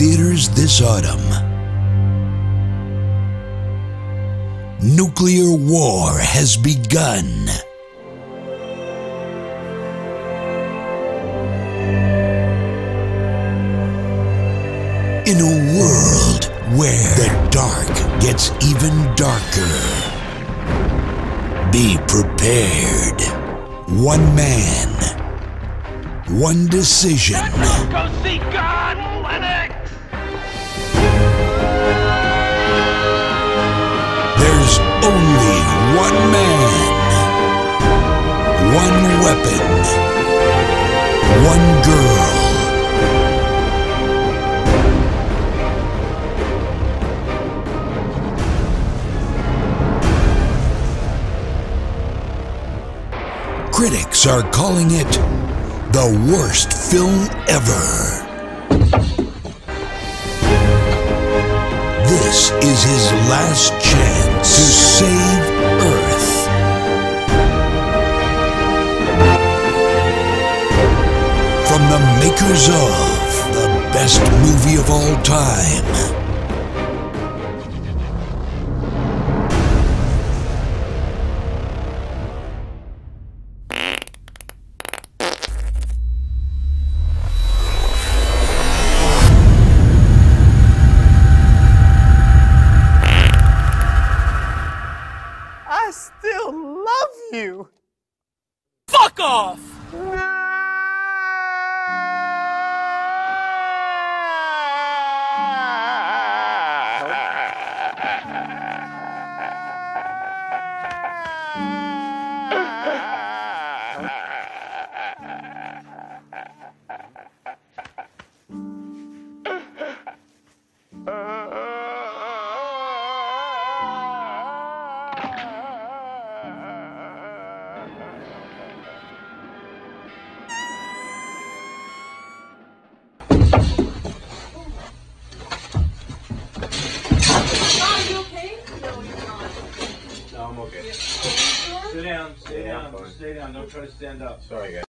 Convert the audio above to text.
Oscars this autumn. Nuclear war has begun. In a world where the dark gets even darker, be prepared. One man, one decision. Go see God, only one man, one weapon, one girl. Critics are calling it the worst film ever. This is his last chance the makers of the best movie of all time. I still love you. Fuck off! I'm okay. Sit down, stay Yeah, down, stay down. Don't try to stand up. Sorry, guys.